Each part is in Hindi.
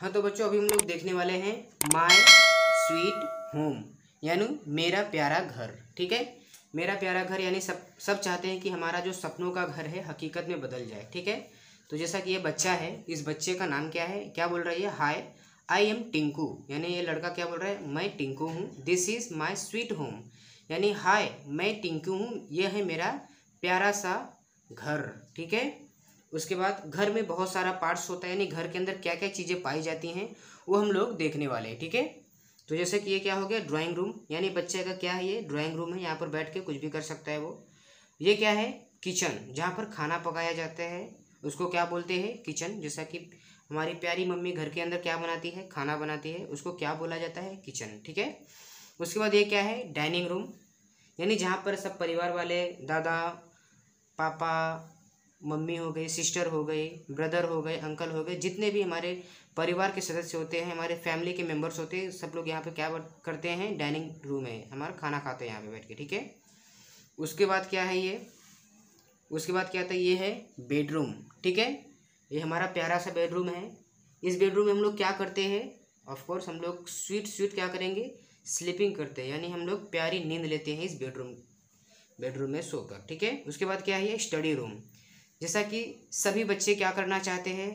हाँ तो बच्चों, अभी हम लोग देखने वाले हैं माय स्वीट होम यानी मेरा प्यारा घर, ठीक है? मेरा प्यारा घर यानी सब सब चाहते हैं कि हमारा जो सपनों का घर है, हकीकत में बदल जाए, ठीक है? तो जैसा कि ये बच्चा है, इस बच्चे का नाम क्या है? क्या बोल रही है? हाय आई एम टिंकू यानी ये लड़का क्या बोल रहा है? मैं टिंकू हूँ this is my sweet home यानी हाय मैं टिंकू हूँ, यह है मेरा प्यारा सा घर, ठीक है? उसके बाद घर में बहुत सारा पार्ट्स होता है, यानी घर के अंदर क्या क्या चीज़ें पाई जाती हैं, वो हम लोग देखने वाले हैं, ठीक है? तो जैसे कि ये क्या हो गया? ड्राइंग रूम यानी बच्चे का क्या है ये? ड्राइंग रूम है, यहाँ पर बैठ के कुछ भी कर सकता है वो। ये क्या है? किचन जहाँ पर खाना पकाया जाता है। उसको क्या बोलते हैं? किचन जैसा कि हमारी प्यारी मम्मी घर के अंदर क्या बनाती है? खाना बनाती है। उसको क्या बोला जाता है? किचन ठीक है? उसके बाद ये क्या है? डाइनिंग रूम यानी जहाँ पर सब परिवार वाले, दादा, पापा मम्मी हो गई सिस्टर हो गई ब्रदर हो गए अंकल हो गए, जितने भी हमारे परिवार के सदस्य होते हैं, हमारे फैमिली के मेंबर्स होते हैं, सब लोग यहाँ पे क्या करते हैं डाइनिंग रूम है हमारा खाना खाते हैं यहाँ पे बैठ के, ठीक है? उसके बाद क्या है ये? उसके बाद क्या आता है ये है बेडरूम ठीक है? ये हमारा प्यारा सा बेडरूम है। इस बेडरूम में हम लोग क्या करते हैं? ऑफकोर्स हम लोग स्वीट स्वीट क्या करेंगे? स्लीपिंग करते हैं, यानी हम लोग प्यारी नींद लेते हैं इस बेडरूम बेडरूम में सोकर, ठीक है? उसके बाद क्या है स्टडी रूम जैसा कि सभी बच्चे क्या करना चाहते हैं?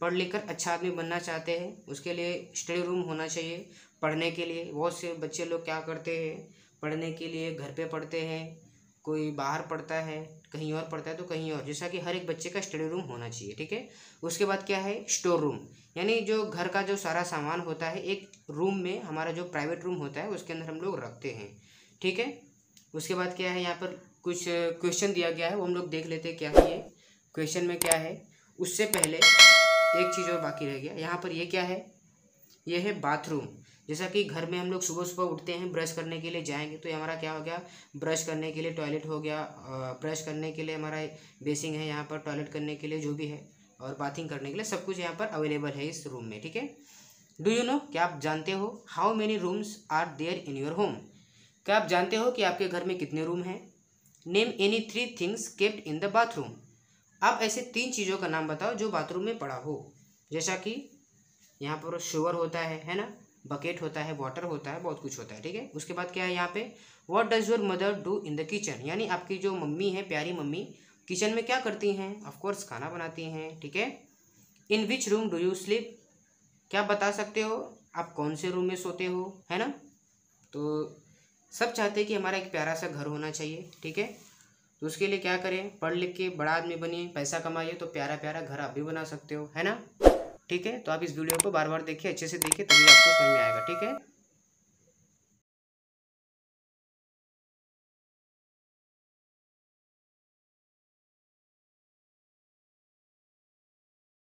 पढ़ लिख कर अच्छा आदमी बनना चाहते हैं। उसके लिए स्टडी रूम होना चाहिए पढ़ने के लिए। बहुत से बच्चे लोग क्या करते हैं? पढ़ने के लिए घर पे पढ़ते हैं। कोई बाहर पढ़ता है, कहीं और पढ़ता है तो कहीं और। जैसा कि हर एक बच्चे का स्टडी रूम होना चाहिए, ठीक है? उसके बाद क्या है? स्टोर रूम यानी जो घर का जो सारा सामान होता है, एक रूम में हमारा जो प्राइवेट रूम होता है, उसके अंदर हम लोग रखते हैं, ठीक है? उसके बाद क्या है? यहाँ पर कुछ क्वेश्चन दिया गया है, वो हम लोग देख लेते हैं क्या है ये। क्वेश्चन में क्या है? उससे पहले एक चीज़ और बाकी रह गया। यहाँ पर ये क्या है? ये है बाथरूम जैसा कि घर में हम लोग सुबह सुबह उठते हैं ब्रश करने के लिए जाएँगे तो ये हमारा क्या हो गया? ब्रश करने के लिए टॉयलेट हो गया। ब्रश करने के लिए हमारा बेसिंग है यहाँ पर टॉयलेट करने के लिए जो भी है और बाथिंग करने के लिए सब कुछ यहाँ पर अवेलेबल है इस रूम में, ठीक है? डू यू नो क्या आप जानते हो? How many rooms are there in your home क्या आप जानते हो कि आपके घर में कितने रूम हैं? Name any three things kept in the bathroom अब ऐसे तीन चीज़ों का नाम बताओ जो बाथरूम में पड़ा हो। जैसा कि यहाँ पर शोवर होता है है ना? बकेट होता है, वाटर होता है, बहुत कुछ होता है, ठीक है? उसके बाद क्या है यहाँ पे? What does your mother do in the kitchen यानी आपकी जो मम्मी है, प्यारी मम्मी किचन में क्या करती हैं? ऑफकोर्स खाना बनाती हैं, ठीक है? In which room do you sleep क्या बता सकते हो? आप कौन से रूम में सोते हो, है ना? तो सब चाहते हैं कि हमारा एक प्यारा सा घर होना चाहिए, ठीक है? तो उसके लिए क्या करें? पढ़ लिख के बड़ा आदमी बनिए, पैसा कमाइए तो प्यारा प्यारा घर आप भी बना सकते हो, है ना? ठीक है? तो आप इस वीडियो को बार बार देखिए, अच्छे से देखिए, तभी आपको समझ में आएगा, ठीक है?